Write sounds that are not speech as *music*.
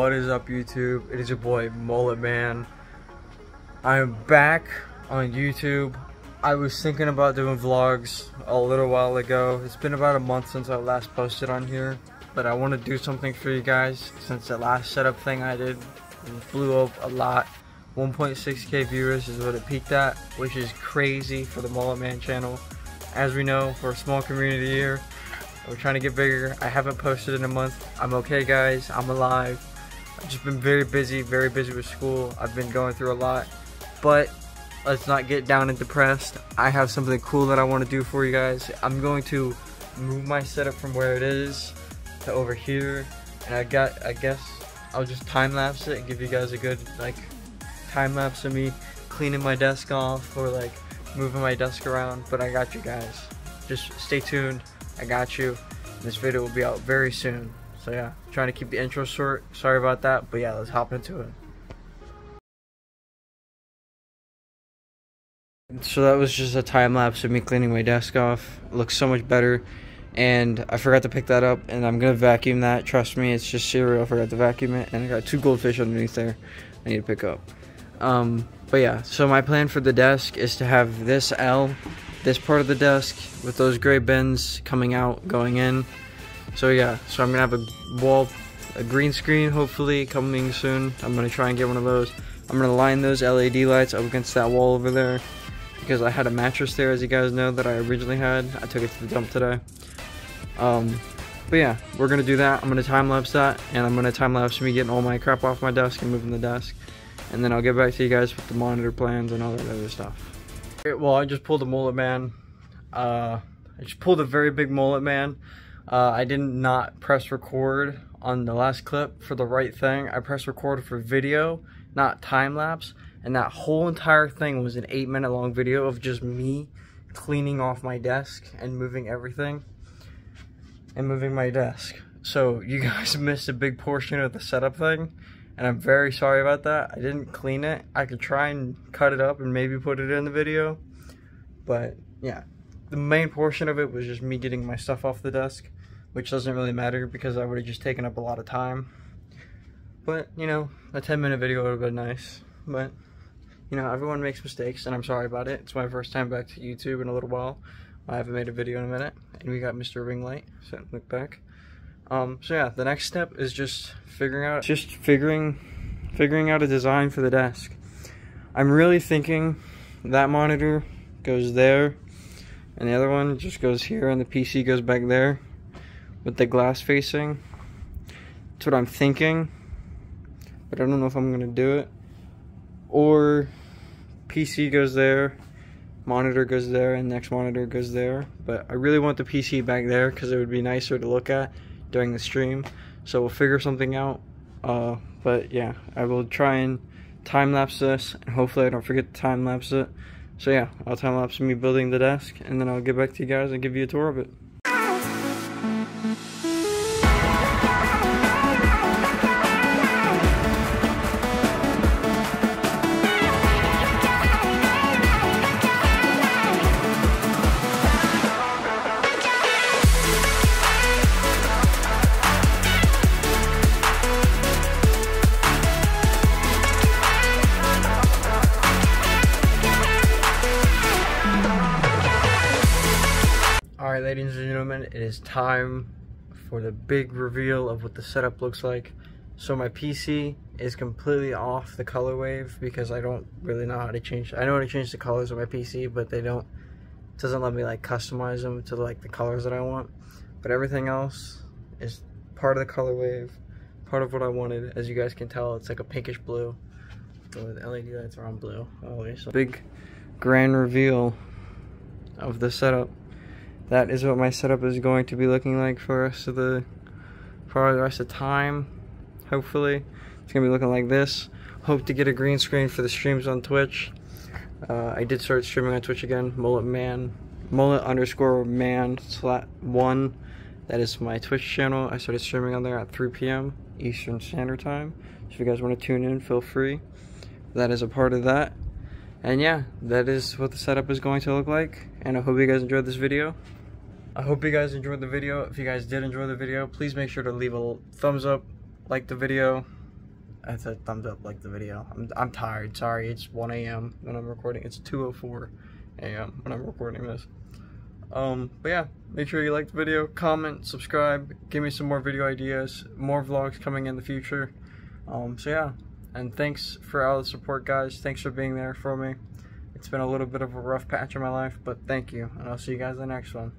What is up YouTube? It is your boy Mullet Man. I am back on YouTube. I was thinking about doing vlogs a little while ago. It's been about a month since I last posted on here. But I want to do something for you guys since the last setup thing I did blew up a lot. 1.6k viewers is what it peaked at, which is crazy for the Mullet Man channel. As we know, we're a small community here. We're trying to get bigger. I haven't posted in a month. I'm okay guys, I'm alive. Just been very busy, very busy with school. I've been going through a lot. But let's not get down and depressed. I have something cool that I want to do for you guys. I'm going to move my setup from where it is to over here. And I got, I guess, I'll just time lapse it and give you guys a good like time lapse of me cleaning my desk off or like moving my desk around. But I got you guys. Just stay tuned. I got you. This video will be out very soon. So yeah, trying to keep the intro short. Sorry about that, but yeah, let's hop into it. So that was just a time lapse of me cleaning my desk off. It looks so much better. And I forgot to pick that up, and I'm gonna vacuum that. Trust me, it's just cereal. I forgot to vacuum it, and I got two goldfish underneath there. I need to pick up. Um, but yeah, so my plan for the desk is to have this L, this part of the desk with those gray bins coming out, going in. So yeah, so I'm gonna have a wall, a green screen hopefully coming soon. I'm gonna try and get one of those. I'm gonna line those LED lights up against that wall over there because I had a mattress there as you guys know that I originally had. I took it to the dump today. Um, but yeah, we're gonna do that. I'm gonna time lapse that and I'm gonna time lapse me getting all my crap off my desk and moving the desk. And then I'll get back to you guys with the monitor plans and all that other stuff. Okay, well, I just pulled a mullet man. Uh, I just pulled a very big mullet man. Uh, I did not press record on the last clip for the right thing. I pressed record for video, not time lapse. And that whole entire thing was an eight minute long video of just me cleaning off my desk and moving everything and moving my desk. So you *laughs* guys missed a big portion of the setup thing and I'm very sorry about that. I didn't clean it. I could try and cut it up and maybe put it in the video. But yeah, the main portion of it was just me getting my stuff off the desk, which doesn't really matter because I would have just taken up a lot of time. But, you know, a 10 minute video would have been nice. But, you know, everyone makes mistakes and I'm sorry about it. It's my first time back to YouTube in a little while. I haven't made a video in a minute. And we got Mr. Ringlight sitting look back. Um, so yeah, the next step is just figuring out, just figuring, figuring out a design for the desk. I'm really thinking that monitor goes there, and the other one just goes here, and the PC goes back there, with the glass facing. That's what I'm thinking, but I don't know if I'm gonna do it. Or PC goes there, monitor goes there, and next monitor goes there. But I really want the PC back there because it would be nicer to look at during the stream. So we'll figure something out. Uh, but yeah, I will try and time lapse this, and hopefully I don't forget to time lapse it. So yeah, I'll time lapse me building the desk, and then I'll get back to you guys and give you a tour of it. Alright ladies and gentlemen, it is time for the big reveal of what the setup looks like. So my PC is completely off the color wave because I don't really know how to change, I know how to change the colors of my PC, but they don't, doesn't let me like customize them to like the colors that I want. But everything else is part of the color wave, part of what I wanted. As you guys can tell, it's like a pinkish blue. With LED lights are on blue always. So big grand reveal of the setup that is what my setup is going to be looking like for the rest of the for the rest of time hopefully. It's gonna be looking like this. Hope to get a green screen for the streams on twitch. Uh, i did start streaming on twitch again. Mullet man mullet underscore man slat one. That is my twitch channel. I started streaming on there at 3 p.m eastern standard time. So if you guys want to tune in feel free. That is a part of that. And yeah that is what the setup is going to look like. And i hope you guys enjoyed this video I hope you guys enjoyed the video. If you guys did enjoy the video, please make sure to leave a thumbs up, like the video, That's a thumbs up, like the video. I'm, I'm tired. Sorry, it's 1 a.m. when I'm recording. It's 2:04 a.m. when I'm recording this. Um, but yeah, make sure you like the video, comment, subscribe, give me some more video ideas, more vlogs coming in the future. Um, so yeah, and thanks for all the support, guys. Thanks for being there for me. It's been a little bit of a rough patch in my life, but thank you, and I'll see you guys in the next one.